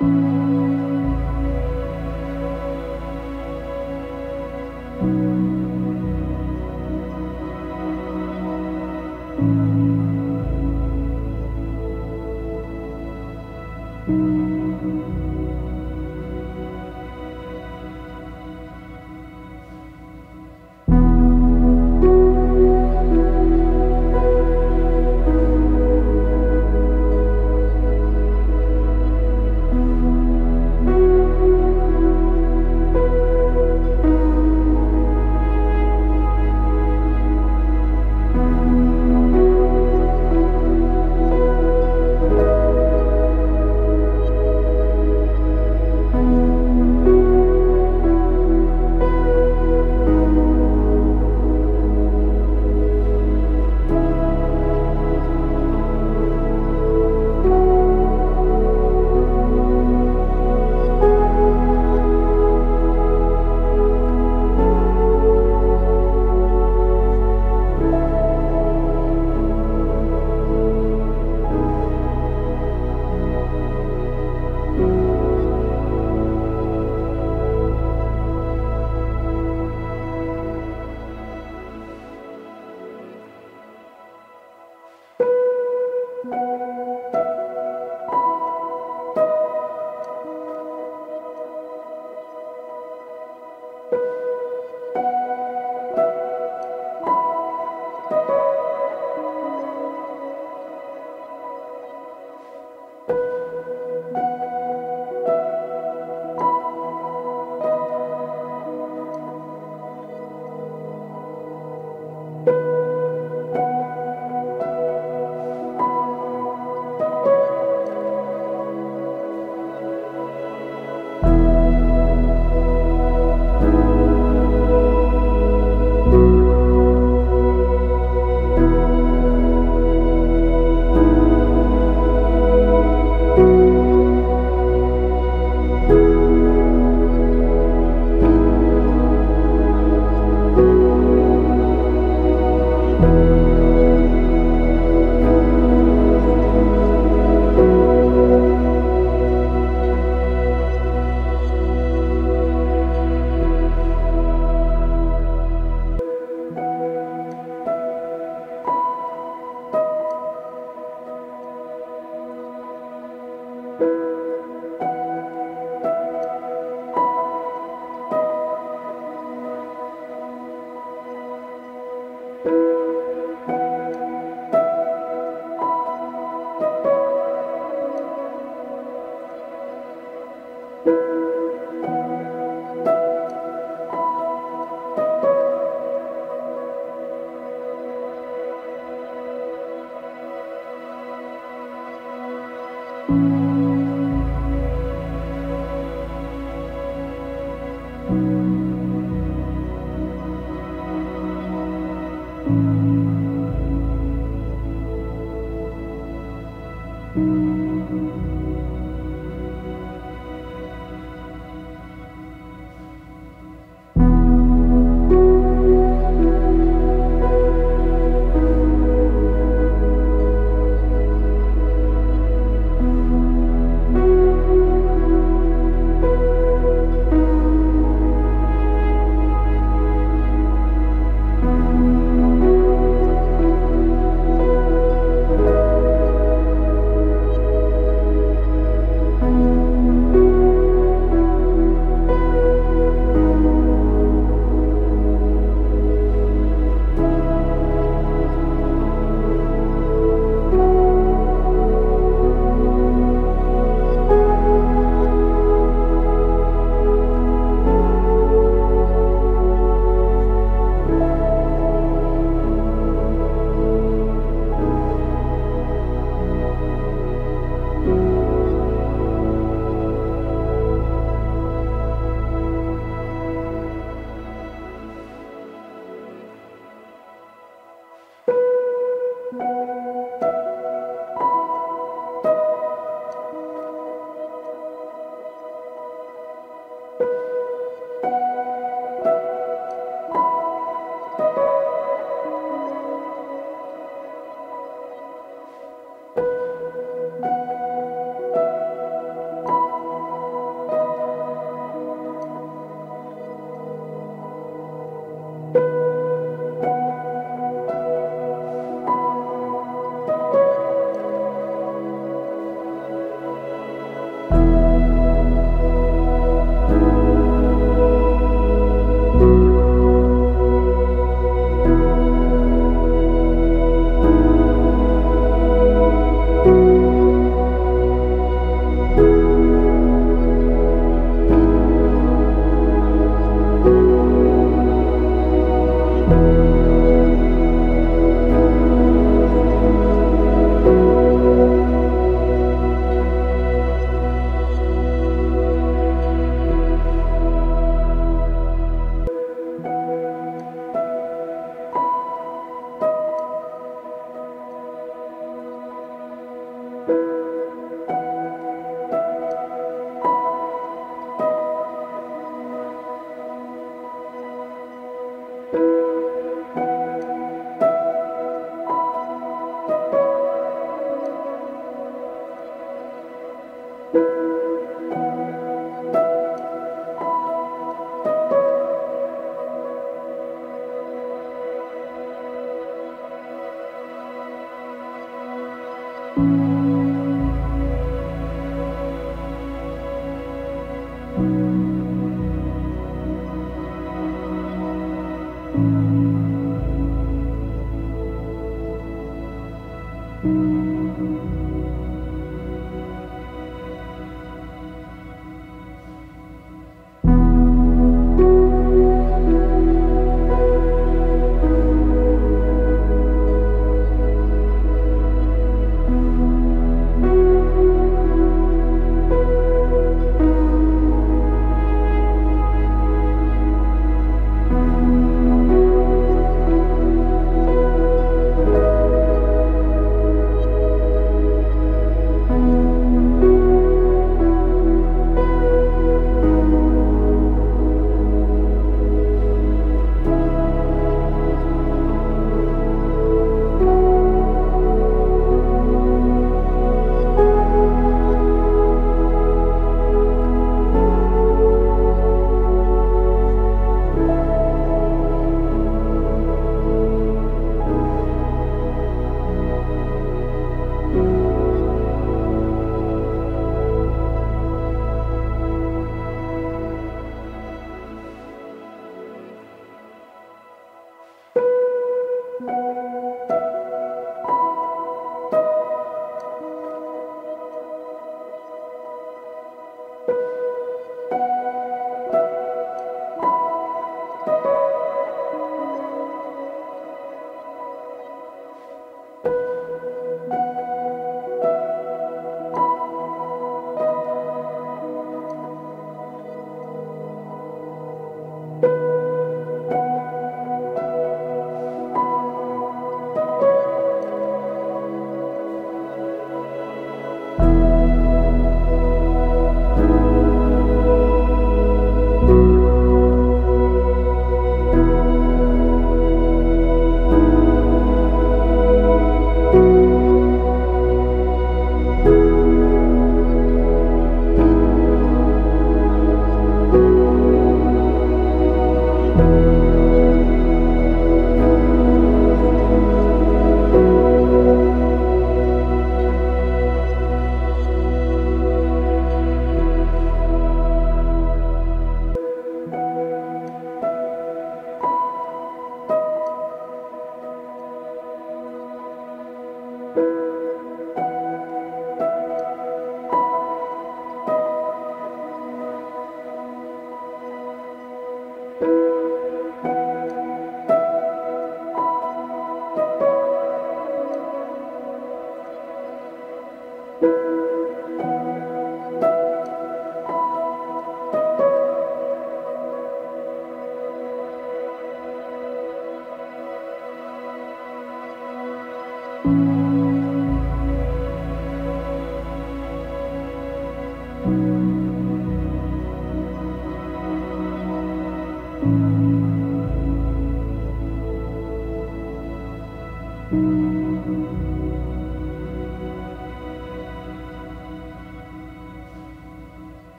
Música